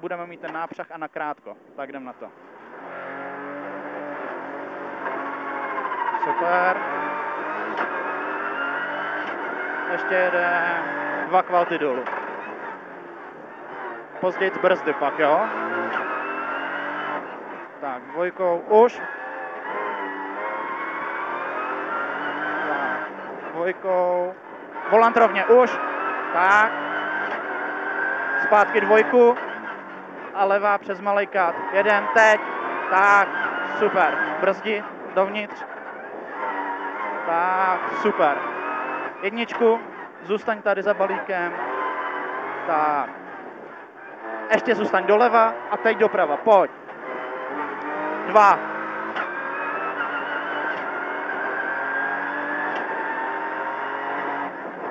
budeme mít ten nápřah a nakrátko. Tak jdem na to. Super. Ještě jede dva kvalty dolů. Později brzdy pak, jo? Tak, dvojkou už. Tak, dvojkou. Volant rovně už. Tak. Zpátky dvojku. A levá přes malej kat. Jeden, teď. Tak, super. Brzdi dovnitř. Tak, super. Jedničku, zůstaň tady za balíkem. Tak. Ještě zůstaň doleva a teď doprava, pojď. Dva.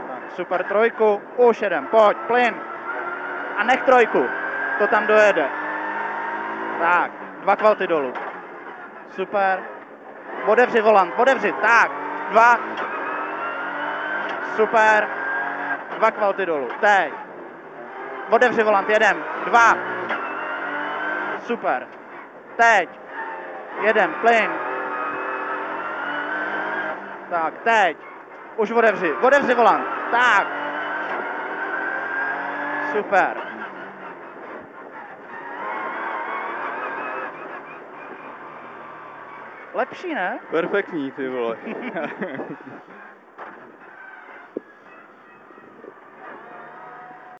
Tak, super trojku, už jeden, pojď, plyn. A nech trojku, to tam dojede. Tak, dva kvalty dolů. Super. Odevři volant, odevři, tak, dva. Super. Dva kvalty dolů, teď. Odevři volant, jedem, dva. Super. Teď. Jeden, plyn. Tak, teď. Už odevři, odevři volant. Tak. Super. Lepší, ne? Perfektní, ty vole.